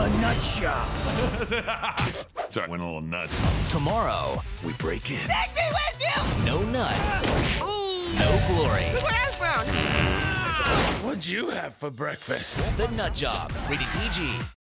A nut shop. Sorry, went a little nuts. Tomorrow, we break in. Take me with you! No nuts. Ooh. No glory. Look what I found! What'd you have for breakfast? The Nut Job. Rated PG.